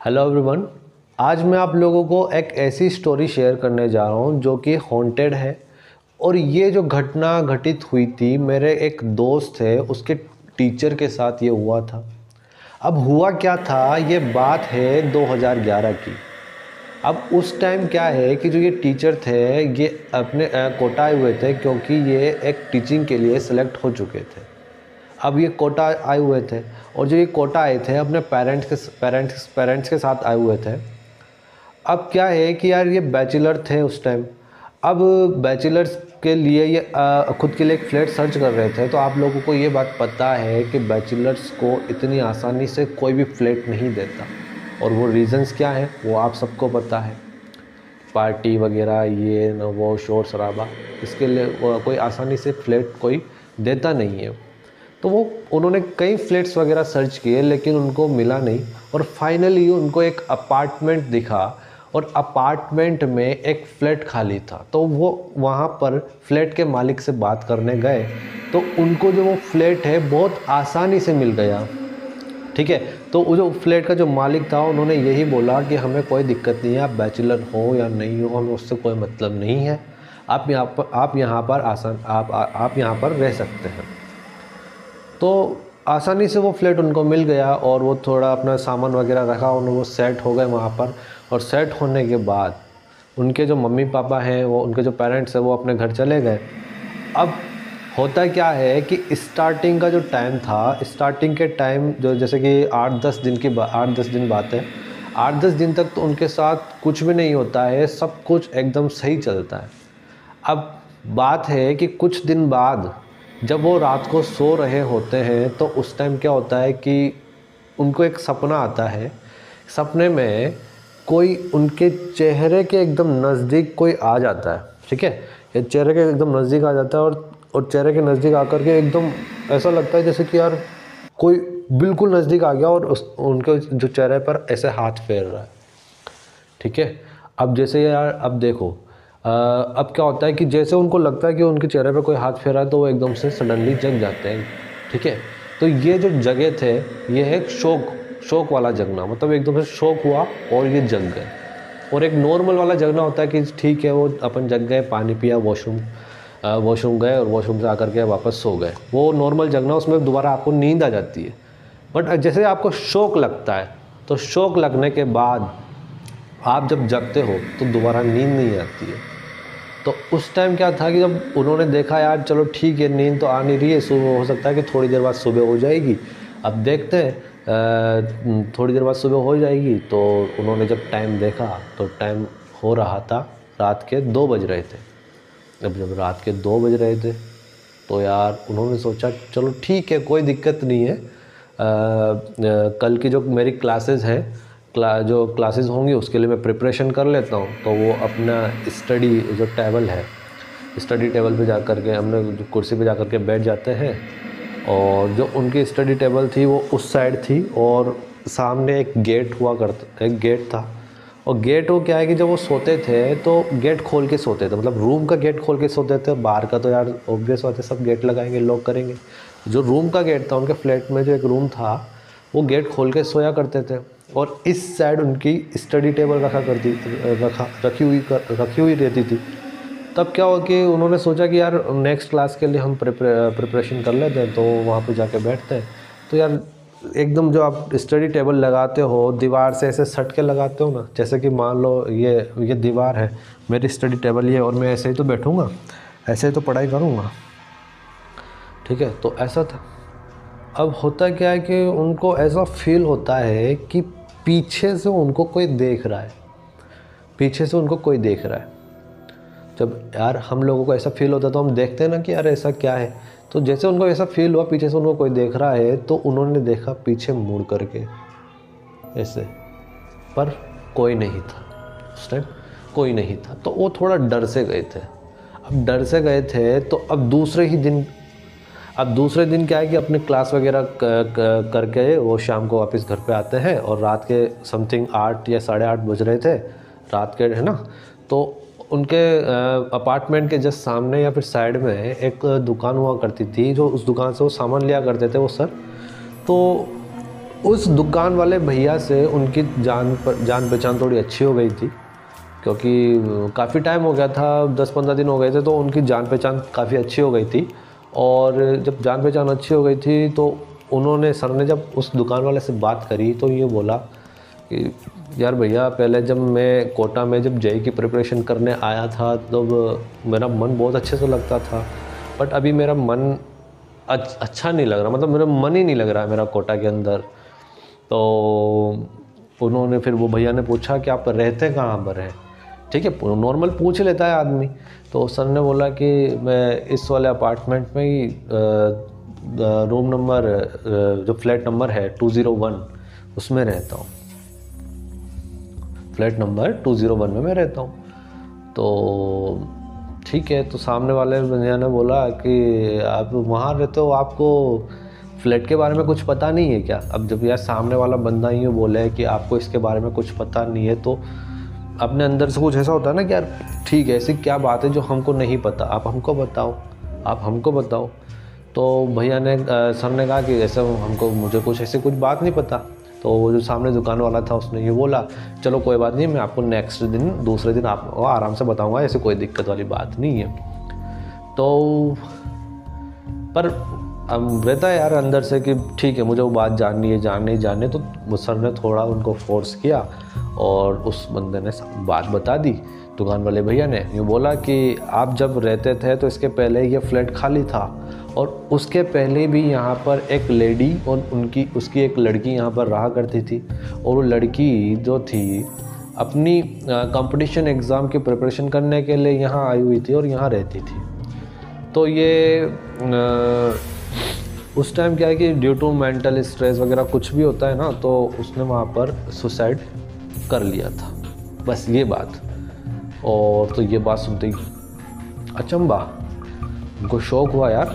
Hello everyone आज मैं आप लोगों को एक ऐसी स्टोरी शेयर करने जा रहा हूँ जो कि हॉन्टेड है। और ये जो घटना घटित हुई थी, मेरे एक दोस्त है उसके टीचर के साथ ये हुआ था। अब हुआ क्या था, ये बात है 2011 की। अब उस टाइम क्या है कि जो ये टीचर थे, ये अपने कोटाए हुए थे क्योंकि ये एक टीचिंग के लिए सेलेक्ट हो चुके थे। अब ये कोटा आए हुए थे और जो ये कोटा आए थे, अपने पेरेंट्स के पेरेंट्स पेरेंट्स के साथ आए हुए थे, अब क्या है कि यार ये बैचलर थे उस टाइम अब बैचलर्स के लिए ये खुद के लिए एक फ्लैट सर्च कर रहे थे तो आप लोगों को ये बात पता है कि बैचलर्स को इतनी आसानी से कोई भी फ्लैट नहीं देता। और वो रीज़न्स क्या हैं, वो आप सबको पता है। पार्टी वगैरह, ये न वो शोर शराबा इसके लिए कोई आसानी से फ्लैट कोई देता नहीं है। तो वो उन्होंने कई फ्लैट्स वगैरह सर्च किए, लेकिन उनको मिला नहीं। और फाइनली उनको एक अपार्टमेंट दिखा, और अपार्टमेंट में एक फ़्लैट खाली था। तो वो वहाँ पर फ्लैट के मालिक से बात करने गए। तो उनको जो वो फ्लैट है, बहुत आसानी से मिल गया। ठीक है? तो जो फ्लैट का जो मालिक था, उन्होंने यही बोला कि हमें कोई दिक्कत नहीं है, आप बैचलर हो या नहीं हो, हमें उससे कोई मतलब नहीं है। आप यहाँ पर, आप यहाँ पर आसान, आप आप यहाँ पर रह सकते हैं। तो आसानी से वो फ्लैट उनको मिल गया और वो थोड़ा अपना सामान वगैरह रखा और वो सेट हो गए वहाँ पर। और सेट होने के बाद उनके जो मम्मी पापा हैं, वो उनके जो पेरेंट्स हैं, वो अपने घर चले गए। अब होता क्या है कि स्टार्टिंग का जो टाइम था, स्टार्टिंग के टाइम जो जैसे कि आठ दस दिन की आठ दस दिन बात है, आठ दस दिन तक तो उनके साथ कुछ भी नहीं होता है, सब कुछ एकदम सही चलता है। अब बात है कि कुछ दिन बाद जब वो रात को सो रहे होते हैं तो उस टाइम क्या होता है कि उनको एक सपना आता है। सपने में कोई उनके चेहरे के एकदम नज़दीक कोई आ जाता है, ठीक है? ये चेहरे के एकदम नज़दीक आ जाता है और और चेहरे के नज़दीक आकर के एकदम ऐसा लगता है जैसे कि यार कोई बिल्कुल नज़दीक आ गया और उस, उनके जो चेहरे पर ऐसे हाथ फेर रहा है, ठीक है? अब जैसे यार, अब देखो अब क्या होता है कि जैसे उनको लगता है कि उनके चेहरे पर कोई हाथ फेरा है तो वो एकदम से सडनली जग जाते हैं, ठीक है? तो ये जो जगह थे, ये है एक शोक शोक वाला जगना मतलब एकदम से शोक हुआ और ये जग गए। और एक नॉर्मल वाला जगना होता है कि ठीक है, वो अपन जग गए, पानी पिया वॉशरूम वॉशरूम गए और वॉशरूम से आकर के वापस सो गए। वो नॉर्मल जगना, उसमें दोबारा आपको नींद आ जाती है। बट जैसे आपको शौक लगता है तो शौक लगने के बाद आप जब जगते हो तो दोबारा नींद नहीं आती है। तो उस टाइम क्या था कि जब उन्होंने देखा यार चलो ठीक है नींद तो आ नहीं रही है सुबह हो सकता है कि थोड़ी देर बाद सुबह हो जाएगी। अब देखते हैं थोड़ी देर बाद सुबह हो जाएगी तो उन्होंने जब टाइम देखा तो टाइम हो रहा था रात के दो बज रहे थे। अब जब रात के दो बज रहे थे तो यार उन्होंने सोचा चलो ठीक है कोई दिक्कत नहीं है। आ, आ, कल की जो मेरी क्लासेस हैं क्ला जो क्लासेस होंगी उसके लिए मैं प्रिपरेशन कर लेता हूँ। तो वो अपना स्टडी जो टेबल है स्टडी टेबल पे जा कर के हमने कुर्सी पे जा कर के बैठ जाते हैं और जो उनकी स्टडी टेबल थी वो उस साइड थी और सामने एक गेट हुआ करता, एक गेट था। और गेट वो क्या है कि जब वो सोते थे तो गेट खोल के सोते थे मतलब रूम का गेट खोल के सोते थे। बाहर का तो यार ऑब्वियस बात है, सब गेट लगाएँगे लॉक करेंगे। जो रूम का गेट था, उनके फ्लैट में जो एक रूम था, वो गेट खोल के सोया करते थे। और इस साइड उनकी स्टडी टेबल रखा करती रखा रखी हुई कर, रखी हुई रहती थी। तब क्या हो कि उन्होंने सोचा कि यार नेक्स्ट क्लास के लिए हम प्रिपरेशन कर लेते हैं तो वहाँ पे जाके बैठते हैं। तो यार एकदम जो आप स्टडी टेबल लगाते हो दीवार से ऐसे सट के लगाते हो ना जैसे कि मान लो ये ये दीवार है मेरी स्टडी टेबल ये और मैं ऐसे ही तो बैठूँगा ऐसे ही तो पढ़ाई करूँगा। ठीक है तो ऐसा था। अब होता क्या है कि उनको ऐसा फील होता है कि पीछे से उनको कोई देख रहा है। पीछे से उनको कोई देख रहा है। जब यार हम लोगों को ऐसा फील होता है तो हम देखते हैं ना कि यार ऐसा क्या है। तो जैसे उनको ऐसा फील हुआ, पीछे से उनको कोई देख रहा है तो उन्होंने देखा पीछे मुड़ करके। ऐसे। पर कोई नहीं था। उस टाइम कोई नहीं था। तो वो थोड़ा डर से गए थे। अब डर से गए थे तो अब दूसरे ही दिन अब दूसरे दिन क्या है कि अपने क्लास वगैरह करके वो शाम को वापस घर पे आते हैं और रात के समथिंग आठ या साढ़े आठ बज रहे थे, रात के, है ना? तो उनके अपार्टमेंट के जस्ट सामने या फिर साइड में एक दुकान हुआ करती थी, जो उस दुकान से वो सामान लिया करते थे वो सर। तो उस दुकान वाले भैया से उनकी जान पर जान पहचान थोड़ी अच्छी हो गई थी, क्योंकि काफ़ी टाइम हो गया था, दस पंद्रह दिन हो गए थे तो उनकी जान पहचान काफ़ी अच्छी हो गई थी। और जब जान पहचान अच्छी हो गई थी तो उन्होंने, सर ने जब उस दुकान वाले से बात करी तो ये बोला कि, यार भैया, पहले जब मैं कोटा में जब जेई की प्रिपरेशन करने आया था, तब तो मेरा मन बहुत अच्छे से लगता था बट अभी मेरा मन अच्छा नहीं लग रहा मतलब मेरा मन ही नहीं लग रहा है मेरा कोटा के अंदर। तो उन्होंने फिर वो भैया ने पूछा कि आप रहते कहाँ पर हैं? ठीक है नॉर्मल पूछ लेता है आदमी। तो सर ने बोला कि मैं इस वाले अपार्टमेंट में ही रूम नंबर जो फ्लैट नंबर है टू ज़ीरो वन उसमें रहता हूँ। Flat number two zero one में मैं रहता हूँ। तो ठीक है तो सामने वाले भैया ने बोला कि आप वहाँ रहते हो, आपको फ्लैट के बारे में कुछ पता नहीं है क्या? अब जब यार सामने वाला बंदा ही बोले कि आपको इसके बारे में कुछ पता नहीं है तो अपने अंदर से कुछ ऐसा होता है ना कि यार, ठीक है, ऐसी क्या बात है जो हमको नहीं पता। आप हमको बताओ, आप हमको बताओ। तो भैया ने सर ने कहा कि ऐसा हमको, मुझे कुछ ऐसी कुछ बात नहीं पता। तो वो जो सामने दुकान वाला था, उसने ये बोला, चलो, कोई बात नहीं, मैं आपको नेक्स्ट दिन, दूसरे दिन आपको आराम से बताऊँगा, ऐसे कोई दिक्कत वाली बात नहीं है। तो पर अब रहता है यार अंदर से कि ठीक है मुझे वो बात जाननी है जाननी है जाननी तो सर ने थोड़ा उनको फोर्स किया और उस बंदे ने बात बता दी। दुकान वाले भैया ने ये बोला कि आप जब रहते थे तो इसके पहले ये फ्लैट खाली था और उसके पहले भी यहाँ पर एक लेडी और उनकी उसकी एक लड़की यहाँ पर रहा करती थी और वो लड़की जो थी अपनी कंपटीशन एग्ज़ाम की प्रिपरेशन करने के लिए यहाँ आई हुई थी और यहाँ रहती थी। तो ये आ, उस टाइम क्या है कि ड्यू टू मेंटल स्ट्रेस वगैरह कुछ भी होता है ना तो उसने वहाँ पर सुसाइड कर लिया था। बस ये बात। और तो ये बात सुनते ही अचंबा, उनको शौक हुआ यार।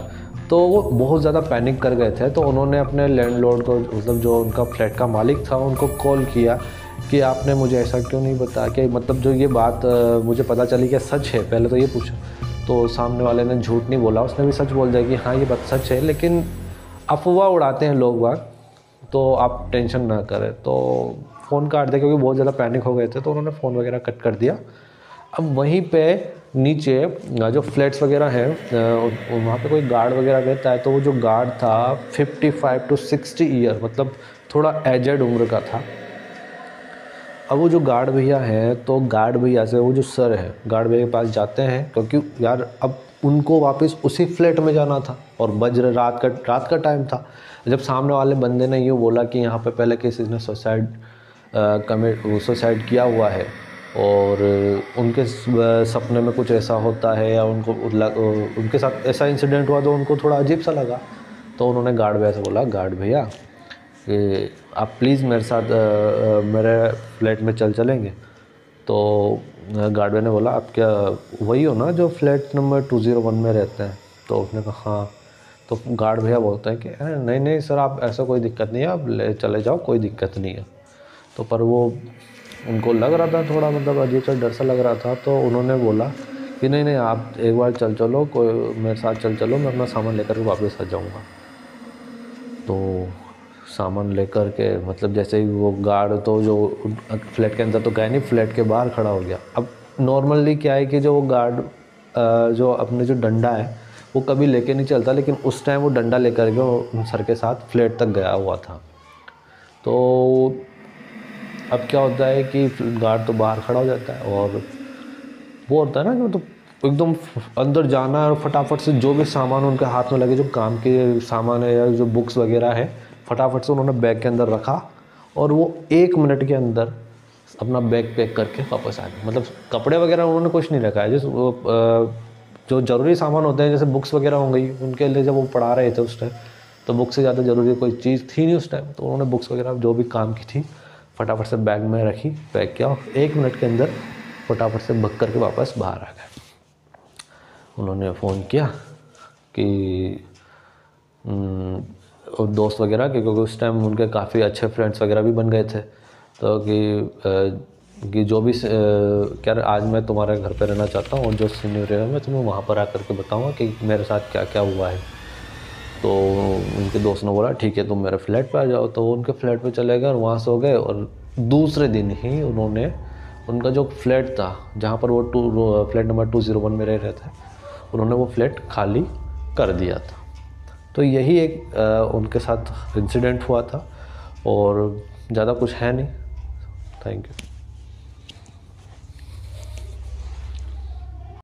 तो वो बहुत ज़्यादा पैनिक कर गए थे। तो उन्होंने अपने लैंडलॉर्ड को मतलब जो उनका फ्लैट का मालिक था, उनको कॉल किया कि आपने मुझे ऐसा क्यों नहीं बताया कि मतलब जो ये बात मुझे पता चली कि सच है। पहले तो ये पूछा। तो सामने वाले ने झूठ नहीं बोला। उसने भी सच बोल दिया कि हाँ ये बात सच है। लेकिन अफवाह उड़ाते हैं लोग बाग तो आप टेंशन ना करें। तो फ़ोन काट दिया क्योंकि बहुत ज़्यादा पैनिक हो गए थे तो उन्होंने फ़ोन वगैरह कट कर दिया। अब वहीं पे नीचे जो फ्लैट्स वगैरह हैं वहाँ पे कोई गार्ड वगैरह रहता है तो वो जो गार्ड था 55 टू 60 ईयर मतलब थोड़ा एजड उम्र का था। अब वो जो गार्ड भैया हैं तो गार्ड भैया से, वो जो सर है, गार्ड भैया के पास जाते हैं, क्योंकि यार, अब उनको वापस उसी फ्लैट में जाना था और बज्र रात का रात का टाइम था। जब सामने वाले बंदे ने यूँ बोला कि यहाँ पे पहले किसी ने सुसाइड कमिट सुसाइड किया हुआ है और उनके सपने में कुछ ऐसा होता है या उनको उनके साथ ऐसा इंसिडेंट हुआ तो उनको थोड़ा अजीब सा लगा। तो उन्होंने गार्ड भैया से बोला गार्ड भैया कि आप प्लीज़ मेरे साथ मेरे फ्लैट में चल चलेंगे। तो गार्ड ने बोला, आप क्या वही हो ना जो flat number two zero one में रहते हैं? तो उसने कहा हाँ। तो गार्ड भैया बोलते हैं कि नहीं नहीं सर, आप ऐसा कोई दिक्कत नहीं है, आप ले, चले जाओ, कोई दिक्कत नहीं है। तो पर वो, उनको लग रहा था थोड़ा मतलब अजीब सा डर सा लग रहा था तो उन्होंने बोला कि, नहीं नहीं, आप एक बार चल चलो, कोई, मेरे साथ चल चलो, मैं अपना सामान लेकर वापस आ जाऊँगा। तो सामान लेकर के मतलब जैसे ही वो गार्ड तो जो फ्लैट के अंदर तो गए नहीं, फ्लैट के बाहर खड़ा हो गया। अब नॉर्मली क्या है कि जो वो गार्ड जो अपने जो डंडा है, वो कभी लेके नहीं चलता, लेकिन उस टाइम वो डंडा लेकर के वो सर के साथ फ्लैट तक गया हुआ था। तो अब क्या होता है कि गार्ड तो बाहर खड़ा हो जाता है और वो होता है ना कि मतलब तो एकदम अंदर जाना और फटाफट से जो भी सामान उनके हाथ में लगे, जो काम के सामान है या जो बुक्स वगैरह है फटाफट से उन्होंने बैग के अंदर रखा और वो एक मिनट के अंदर अपना बैग पैक करके वापस आ गए। मतलब कपड़े वगैरह उन्होंने कुछ नहीं रखा है। जैसे जो ज़रूरी सामान होते हैं, जैसे बुक्स वगैरह हो गई, उनके लिए जब वो पढ़ा रहे थे उस टाइम तो बुक्स से ज़्यादा ज़रूरी कोई चीज़ थी नहीं उस टाइम तो उन्होंने बुक्स वगैरह, जो भी काम की थी, फटाफट से बैग में रखी, पैक किया और एक मिनट के अंदर फटाफट से भग करके वापस बाहर आ गए। उन्होंने फ़ोन किया कि और दोस्त वगैरह क्योंकि उस टाइम उनके काफ़ी अच्छे फ्रेंड्स वगैरह भी बन गए थे। तो कि कि जो भी क्या आज मैं तुम्हारे घर पर रहना चाहता हूँ, और जो सीनियर रहेगा मैं तुम्हें वहाँ पर आकर के बताऊँगा कि मेरे साथ क्या क्या हुआ है। तो उनके दोस्त ने बोला, ठीक है, तुम मेरे फ्लैट पर आ जाओ। तो वो उनके फ्लैट पर चले गए और वहाँ सो गए। और दूसरे दिन ही उन्होंने, उनका जो फ्लैट था, जहाँ पर वो two flat number two zero one में रह रहे थे, उन्होंने वो फ्लैट खाली कर दिया था। तो यही एक आ, उनके साथ इंसिडेंट हुआ था और ज़्यादा कुछ है नहीं। Thank you